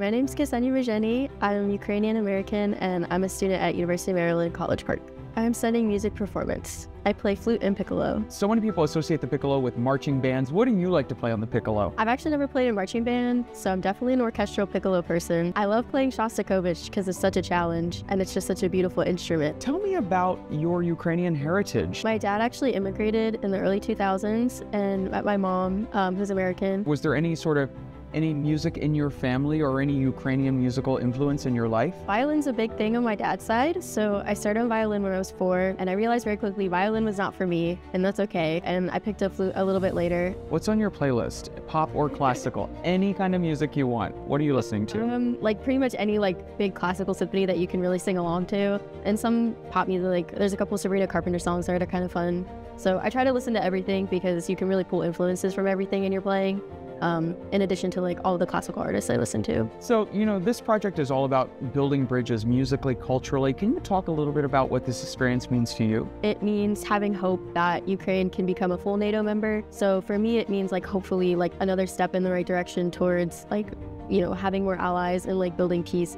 My name's Ksenia Mezhenny. I'm Ukrainian American and I'm a student at University of Maryland College Park. I'm studying music performance. I play flute and piccolo. So many people associate the piccolo with marching bands. What do you like to play on the piccolo? I've actually never played a marching band, so I'm definitely an orchestral piccolo person. I love playing Shostakovich because it's such a challenge and it's just such a beautiful instrument. Tell me about your Ukrainian heritage. My dad actually immigrated in the early 2000s and met my mom, um, who's American. Was there any sort of any music in your family or any Ukrainian musical influence in your life? Violin's a big thing on my dad's side, so I started on violin when I was four, and I realized very quickly violin was not for me, and that's okay. And I picked up flute a little bit later. What's on your playlist? Pop or classical? Any kind of music you want. What are you listening to? Um, like pretty much any like big classical symphony that you can really sing along to, and some pop music. Like there's a couple Sabrina Carpenter songs that are kind of fun. So I try to listen to everything because you can really pull influences from everything in your playing um, in addition to like all the classical artists I listen to. So, you know, this project is all about building bridges musically, culturally. Can you talk a little bit about what this experience means to you? It means having hope that Ukraine can become a full NATO member. So for me, it means like hopefully like another step in the right direction towards like, you know, having more allies and like building peace